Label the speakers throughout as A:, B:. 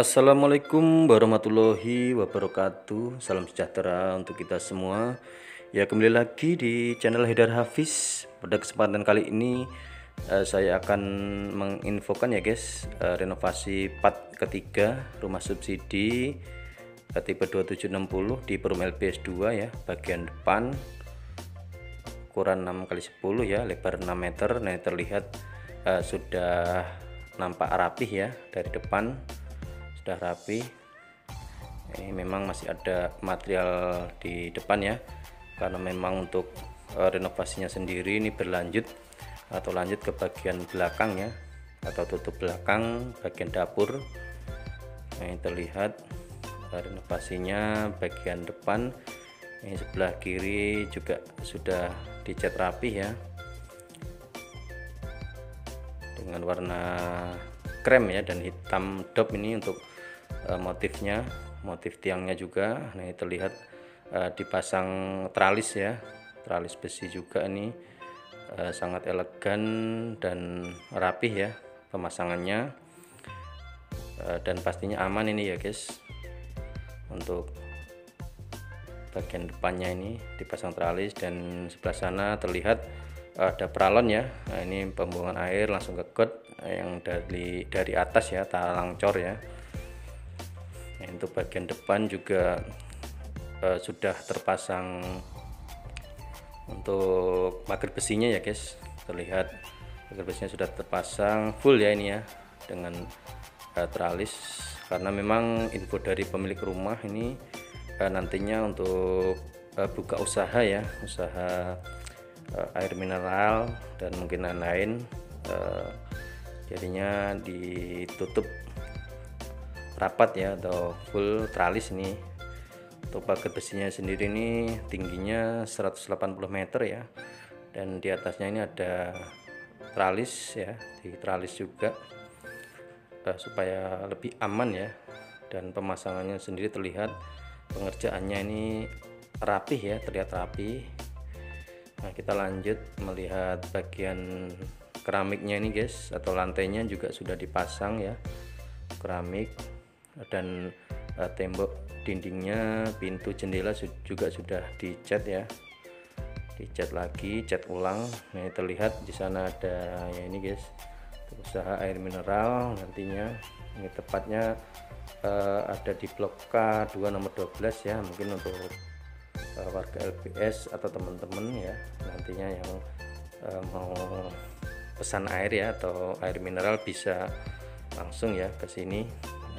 A: Assalamualaikum warahmatullahi wabarakatuh. Salam sejahtera untuk kita semua. Ya kembali lagi di channel Hidar Hafiz. Pada kesempatan kali ini uh, Saya akan menginfokan ya guys uh, Renovasi part ketiga Rumah subsidi uh, Tipe 2760 di Perum LPS 2 ya Bagian depan. Ukuran 6 kali 10 ya Lebar 6 meter. Nah terlihat uh, sudah nampak rapih ya dari depan sudah rapi. Ini memang masih ada material di depan ya. Karena memang untuk uh, renovasinya sendiri ini berlanjut atau lanjut ke bagian belakang ya atau tutup belakang bagian dapur. Ini terlihat uh, renovasinya bagian depan. Ini sebelah kiri juga sudah dicat rapi ya. Dengan warna krem ya dan hitam dop ini untuk motifnya motif tiangnya juga. Nah ini terlihat uh, dipasang tralis ya tralis besi juga ini uh, sangat elegan dan rapih ya pemasangannya. Dan pastinya aman ini ya guys. Untuk bagian depannya ini dipasang tralis dan sebelah sana terlihat ada peralon ya. Nah, ini pembuangan air langsung ke got yang dari dari atas ya talang cor ya untuk bagian depan juga uh, sudah terpasang untuk pagar besinya ya guys. Terlihat pagar besinya sudah terpasang full ya ini ya dengan uh, tralis. Karena memang info dari pemilik rumah ini uh, nantinya untuk uh, buka usaha ya usaha uh, air mineral dan mungkin lain-lain uh, jadinya ditutup rapat ya atau full tralis ini. Untuk pagar besinya sendiri ini tingginya 180 meter ya. Dan di atasnya ini ada tralis ya di tralis juga. Uh, supaya lebih aman ya. Dan pemasangannya sendiri terlihat pengerjaannya ini rapih ya terlihat rapi. Nah kita lanjut melihat bagian keramiknya ini guys atau lantainya juga sudah dipasang ya. Keramik dan uh, tembok dindingnya pintu jendela juga sudah dicat ya. Dicat lagi cat ulang. Nah ini terlihat di sana ada ya ini guys usaha air mineral nantinya. Ini tepatnya uh, ada di blok K2 nomor 12 ya mungkin untuk uh, warga LPS atau teman-teman ya. Nantinya yang uh, mau pesan air ya atau air mineral bisa langsung ya ke sini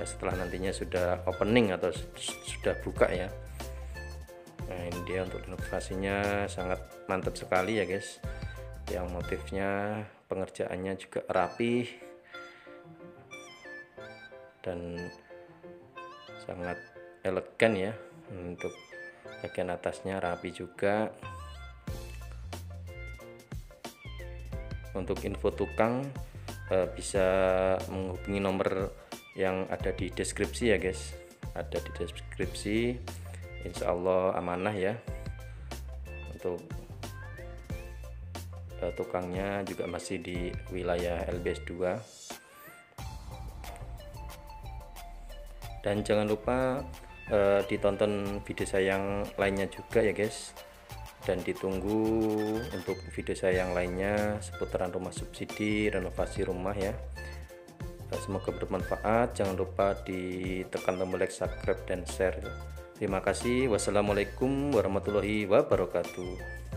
A: setelah nantinya sudah opening atau sudah buka ya. Nah ini dia untuk inovasinya sangat mantap sekali ya guys. Yang motifnya pengerjaannya juga rapi. Dan sangat elegan ya untuk bagian atasnya rapi juga. Untuk info tukang eh, bisa menghubungi nomor yang ada di deskripsi ya guys. Ada di deskripsi. Insya Allah amanah ya. Untuk uh, tukangnya juga masih di wilayah LBS 2 dan jangan lupa uh, ditonton video saya yang lainnya juga ya guys. Dan ditunggu untuk video saya yang lainnya seputaran rumah subsidi renovasi rumah ya semoga bermanfaat. Jangan lupa ditekan tombol like subscribe dan share terima kasih. Wassalamualaikum warahmatullahi wabarakatuh